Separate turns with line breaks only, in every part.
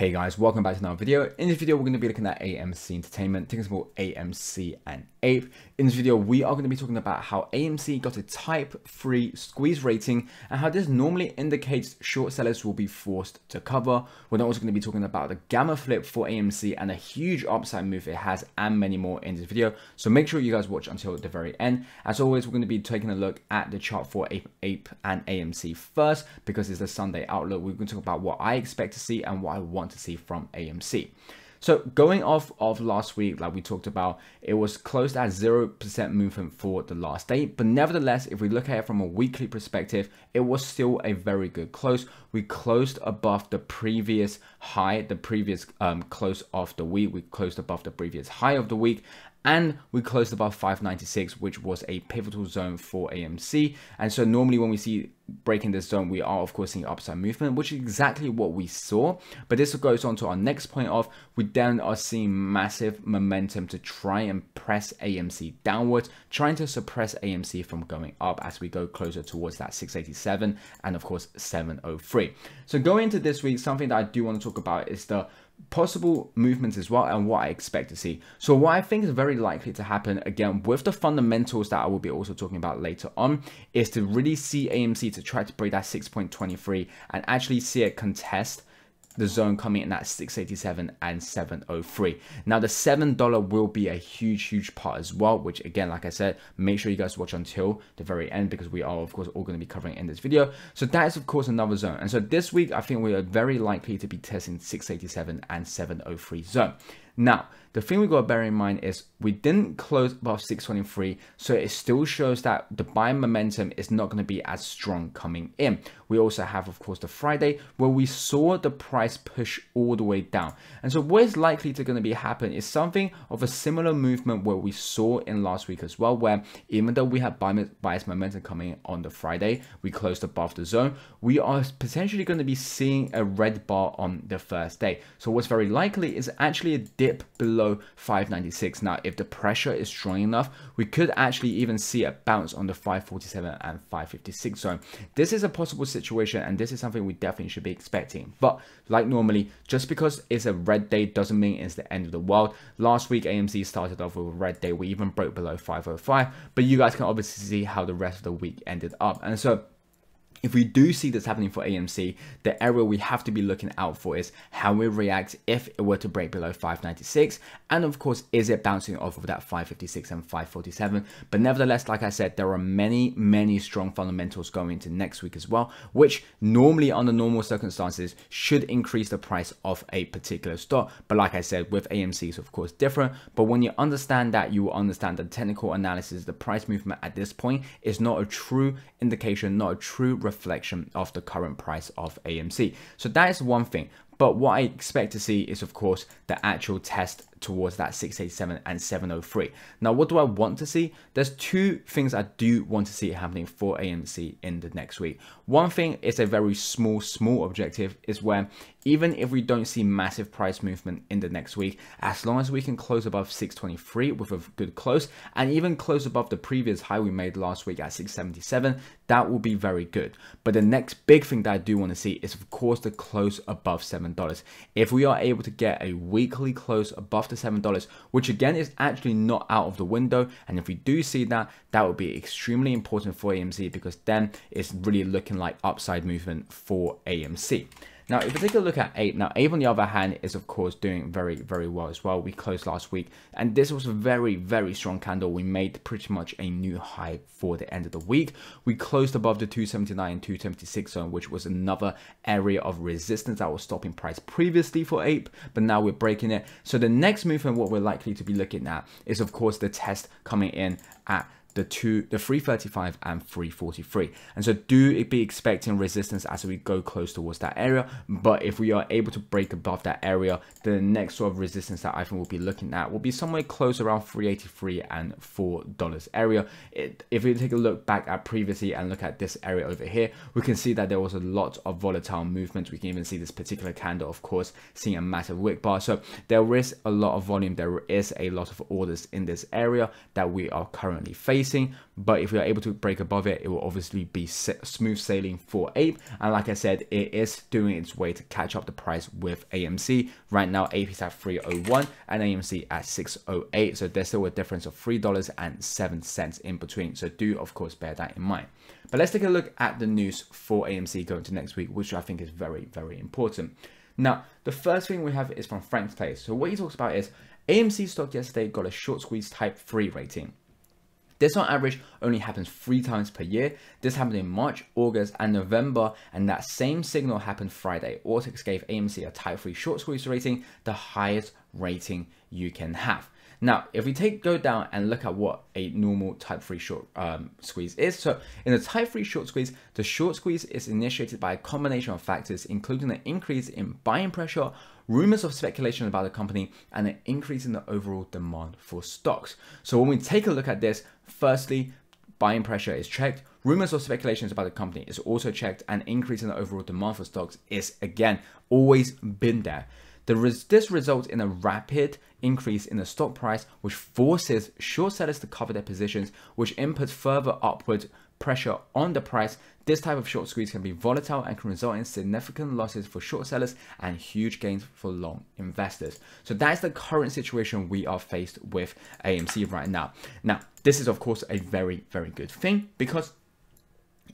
Hey guys, welcome back to another video. In this video, we're going to be looking at AMC Entertainment, ticker symbol AMC and APE. In this video, we are going to be talking about how AMC got a type 3 squeeze rating and how this normally indicates short sellers will be forced to cover. We're also going to be talking about the gamma flip for AMC and a huge upside move it has and many more in this video. So make sure you guys watch until the very end. As always, we're going to be taking a look at the chart for APE, APE and AMC first because it's the Sunday outlook. We're going to talk about what I expect to see and what I want want to see from AMC. So going off of last week, like we talked about, it was closed at 0% movement for the last day. But nevertheless, if we look at it from a weekly perspective, it was still a very good close. We closed above the previous high, the previous um, close of the week. We closed above the previous high of the week and we closed above 596 which was a pivotal zone for AMC and so normally when we see breaking this zone we are of course seeing upside movement which is exactly what we saw. But this goes on to our next point of we then are seeing massive momentum to try and press AMC downwards trying to suppress AMC from going up as we go closer towards that 687 and of course 703 so going into this week something that I do want to talk about is the possible movements as well and what I expect to see. So what I think is very likely to happen again with the fundamentals that I will be also talking about later on is to really see AMC to try to break that 6.23 and actually see it contest the zone coming in at 687 and 703 now the seven dollar will be a huge huge part as well which again like i said make sure you guys watch until the very end because we are of course all going to be covering in this video. So that is of course another zone. And so this week i think we are very likely to be testing 687 and 703 zone now the thing we got to bear in mind is we didn't close above 623, so it still shows that the buying momentum is not going to be as strong coming in. We also have, of course, the Friday where we saw the price push all the way down. And so what is likely to going to be happen is something of a similar movement where we saw in last week as well, where even though we have bias momentum coming on the Friday, we closed above the zone, we are potentially going to be seeing a red bar on the first day. So what's very likely is actually a dip below below 596. Now, if the pressure is strong enough, we could actually even see a bounce on the 547 and 556 zone. This is a possible situation and this is something we definitely should be expecting. But like normally, just because it's a red day doesn't mean it's the end of the world. Last week, AMC started off with a red day. We even broke below 505, but you guys can obviously see how the rest of the week ended up. And so if we do see this happening for AMC, the area we have to be looking out for is how we react if it were to break below 596. And of course, is it bouncing off of that 556 and 547? But nevertheless, like I said, there are many, many strong fundamentals going into next week as well, which normally under normal circumstances should increase the price of a particular stock. But like I said, with AMC is of course different. But when you understand that, you will understand the technical analysis, the price movement at this point is not a true indication, not a true reflection of the current price of AMC. So that is one thing. But what I expect to see is, of course, the actual test towards that 687 and 703. Now, what do I want to see? There's two things I do want to see happening for AMC in the next week. One thing is a very small, small objective is where even if we don't see massive price movement in the next week, as long as we can close above 623 with a good close and even close above the previous high we made last week at 677, that will be very good. But the next big thing that I do want to see is of course the close above $7. If we are able to get a weekly close above to $7, which again is actually not out of the window. And if we do see that, that would be extremely important for AMC because then it's really looking like upside movement for AMC. Now, if we take a look at Ape, now Ape on the other hand is of course doing very, very well as well. We closed last week and this was a very, very strong candle. We made pretty much a new high for the end of the week. We closed above the 279 and 276 zone, which was another area of resistance that was stopping price previously for Ape, but now we're breaking it. So the next movement, what we're likely to be looking at is of course the test coming in at the two, the 335 and 343. And so do be expecting resistance as we go close towards that area. But if we are able to break above that area, the next sort of resistance that I think we'll be looking at will be somewhere close around 383 and $4 area. It, if we take a look back at previously and look at this area over here, we can see that there was a lot of volatile movement. We can even see this particular candle, of course, seeing a massive wick bar. So there is a lot of volume. There is a lot of orders in this area that we are currently facing but if we are able to break above it, it will obviously be smooth sailing for APE. And like I said, it is doing its way to catch up the price with AMC. Right now, APE is at 301 and AMC at 608. So there's still a difference of $3.07 in between. So do, of course, bear that in mind. But let's take a look at the news for AMC going to next week, which I think is very, very important. Now, the first thing we have is from Frank's Place. So what he talks about is AMC stock yesterday got a short squeeze type 3 rating. This on average only happens three times per year. This happened in March, August, and November, and that same signal happened Friday. Ortex gave AMC a Type 3 short squeeze rating, the highest rating you can have. Now, if we take go down and look at what a normal type 3 short um, squeeze is. So in a type 3 short squeeze, the short squeeze is initiated by a combination of factors, including an increase in buying pressure, rumors of speculation about the company, and an increase in the overall demand for stocks. So when we take a look at this, firstly, buying pressure is checked. Rumors or speculations about the company is also checked, and increase in the overall demand for stocks is again always been there. This results in a rapid increase in the stock price, which forces short sellers to cover their positions, which inputs further upward pressure on the price. This type of short squeeze can be volatile and can result in significant losses for short sellers and huge gains for long investors. So that's the current situation we are faced with AMC right now. Now, this is of course a very, very good thing because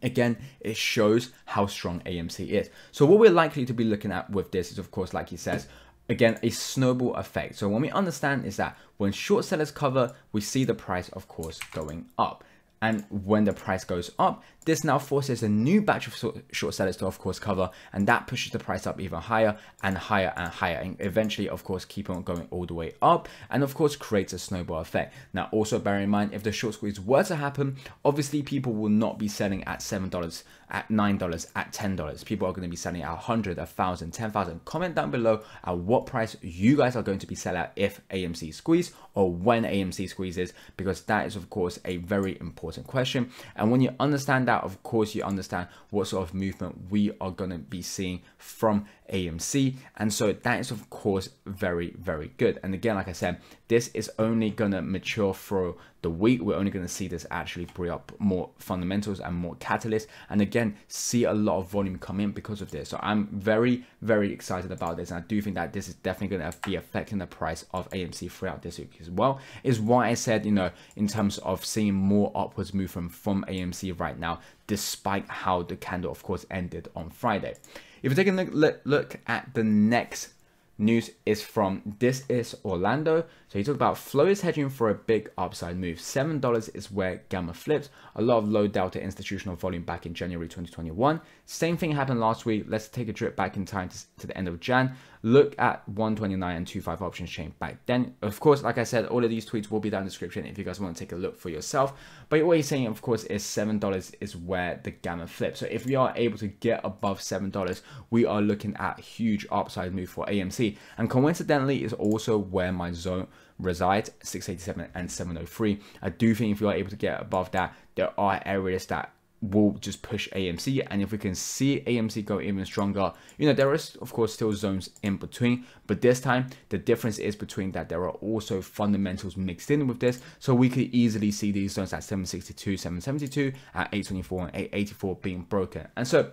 again it shows how strong AMC is. So what we're likely to be looking at with this is of course like he says again a snowball effect. So what we understand is that when short sellers cover we see the price of course going up and when the price goes up this now forces a new batch of short sellers to, of course, cover, and that pushes the price up even higher and higher and higher, and eventually, of course, keep on going all the way up, and of course, creates a snowball effect. Now, also bear in mind, if the short squeeze were to happen, obviously, people will not be selling at seven dollars, at nine dollars, at ten dollars. People are going to be selling at a hundred, a thousand, ten thousand. Comment down below at what price you guys are going to be selling at if AMC squeeze or when AMC squeezes, because that is, of course, a very important question. And when you understand that of course you understand what sort of movement we are going to be seeing from AMC. And so that is of course very, very good. And again, like I said, this is only going to mature through the week. We're only going to see this actually bring up more fundamentals and more catalysts. And again, see a lot of volume come in because of this. So I'm very, very excited about this. And I do think that this is definitely going to be affecting the price of AMC throughout this week as well. Is why I said, you know, in terms of seeing more upwards movement from AMC right now, despite how the candle, of course, ended on Friday. If you take a look, look at the next news is from This Is Orlando. So he talked about flow is hedging for a big upside move. $7 is where Gamma flips. A lot of low delta institutional volume back in January 2021. Same thing happened last week. Let's take a trip back in time to, to the end of Jan. Look at 129 and 25 options chain back then. Of course, like I said, all of these tweets will be down in the description if you guys want to take a look for yourself. But what he's saying, of course, is $7 is where the Gamma flips. So if we are able to get above $7, we are looking at huge upside move for AMC. And coincidentally, is also where my zone resides 687 and 703 i do think if you are able to get above that there are areas that will just push AMC. And if we can see AMC go even stronger, you know, there is, of course, still zones in between. But this time, the difference is between that there are also fundamentals mixed in with this. So we could easily see these zones at 762, 772, at 824 and 884 being broken. And so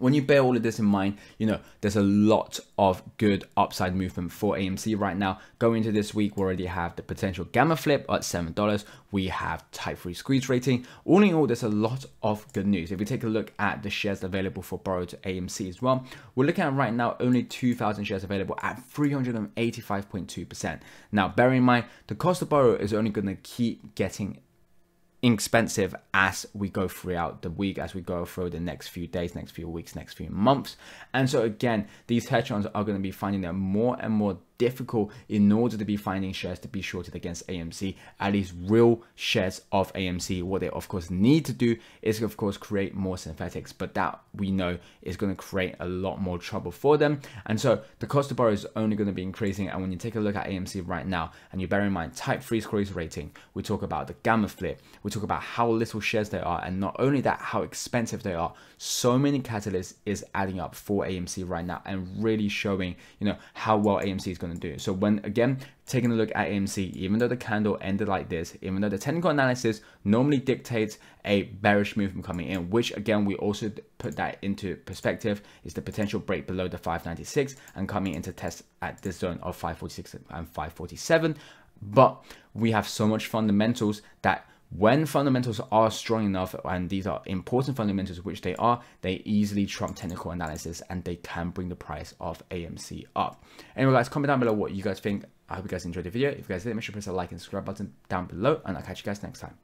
when you bear all of this in mind, you know, there's a lot of good upside movement for AMC right now. Going into this week, we already have the potential gamma flip at $7. We have type 3 squeeze rating. All in all, there's a lot of good news. If we take a look at the shares available for borrow to AMC as well, we're looking at right now only 2,000 shares available at 385.2%. Now, bear in mind, the cost of borrow is only going to keep getting expensive as we go throughout the week, as we go through the next few days, next few weeks, next few months. And so again, these hedge funds are going to be finding them more and more difficult in order to be finding shares to be shorted against AMC, at least real shares of AMC. What they of course need to do is of course create more synthetics, but that we know is going to create a lot more trouble for them. And so the cost of borrow is only going to be increasing. And when you take a look at AMC right now, and you bear in mind type 3 squeeze rating, we talk about the gamma flip, we talk about how little shares they are, and not only that, how expensive they are. So many catalysts is adding up for AMC right now and really showing, you know, how well AMC is going going to do. So when, again, taking a look at AMC, even though the candle ended like this, even though the technical analysis normally dictates a bearish movement coming in, which again, we also put that into perspective, is the potential break below the 596 and coming into test at this zone of 546 and 547. But we have so much fundamentals that when fundamentals are strong enough and these are important fundamentals which they are they easily trump technical analysis and they can bring the price of amc up. Anyway guys comment down below what you guys think. I hope you guys enjoyed the video. If you guys did make sure to press the like and subscribe button down below and i'll catch you guys next time